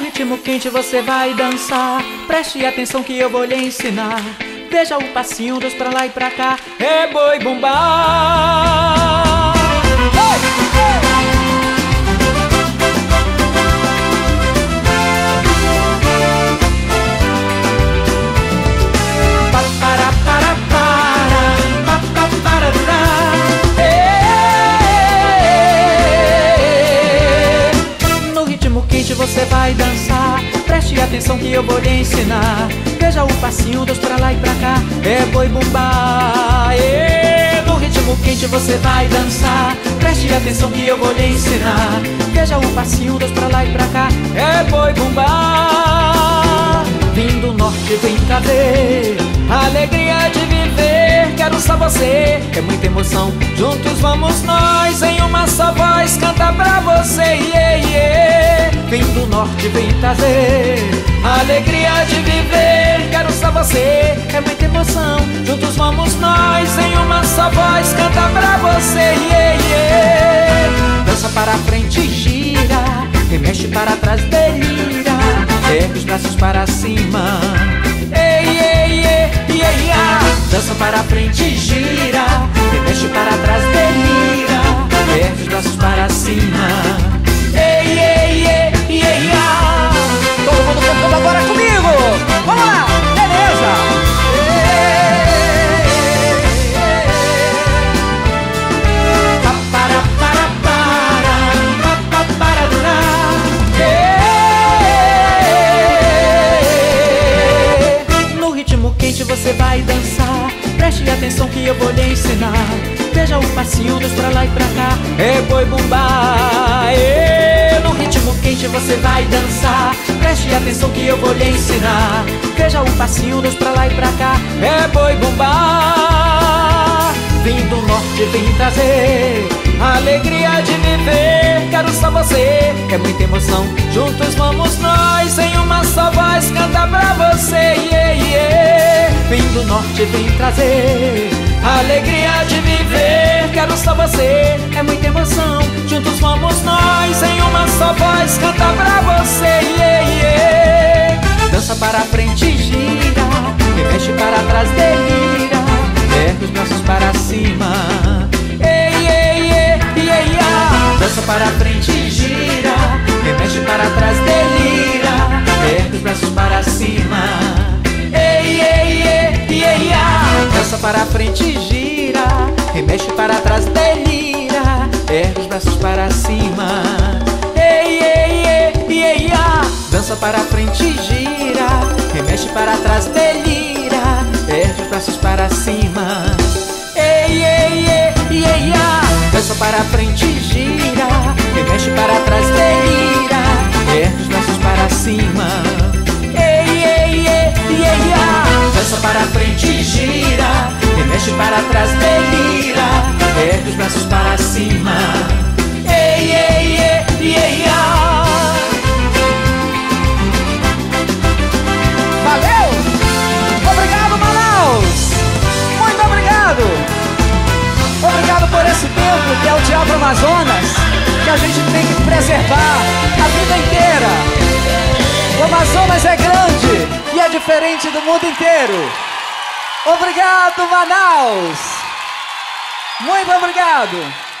ritmo quente você vai dançar. Preste atenção que eu vou lhe ensinar. Veja o passinho dos pra lá e pra cá. É boi bumbá. No você vai dançar. Atenção que eu vou lhe ensinar. Veja o passinho dos pra lá e pra cá. É boi bumbá. Ê, No ritmo quente você vai dançar. Preste atenção que eu vou lhe ensinar. Veja o passinho dos pra lá e pra cá. É boi bumbá. Vim do norte, vem trazer alegria de viver. Quero só você, é muita emoção. Juntos vamos nós em uma só voz cantar pra você. Yeah, do norte, vem trazer alegria de viver. Quero só você, é muita emoção. Juntos vamos nós em uma só voz cantar pra você. Yeah, yeah. Dança para frente e gira, remexe para trás, delira. Ergue os braços para cima. Ei, ei, ei, ei, ah. Dança para frente e gira, remexe para trás, delira. Quente você vai dançar. Preste atenção que eu vou lhe ensinar. Veja o passinho dos pra lá e pra cá. É boi bumbá. No ritmo quente você vai dançar. Preste atenção que eu vou lhe ensinar. Veja o passinho dos pra lá e pra cá. É boi bumbá. Vim do norte, vim trazer alegria de viver. Quero só você, é muita emoção. Juntos vamos nós em uma só voz cantar pra você. Yeah, do norte, vim trazer alegria de viver. Quero só você, é muita emoção. Juntos vamos nós em uma só voz cantar pra você. Yeah, yeah. Dança para frente gira, remexe para trás, delira. Ergue os braços para cima. Ei, ei, ei, ah. Dança para frente gira. Dança para frente e gira. Remexe para trás, delira. Ergue os braços para cima. Ei, ei, ei, ei, ah. Dança para frente e gira. Remexe para trás, delira. Ergue os braços para cima. Ei, ei, ei, ei, ah. Dança para frente e gira. Remexe para trás, delira. Ergue os braços para cima. Dança para frente gira. Remexe para trás, delira. Ergue os braços para cima. Ei, ei, ei, ei, ah. Valeu! Obrigado, Manaus! Muito obrigado! Obrigado por esse tempo que é o Diabo Amazonas, que a gente tem que preservar a vida inteira. O Amazonas é grande diferente do mundo inteiro. Obrigado, Manaus! Muito obrigado!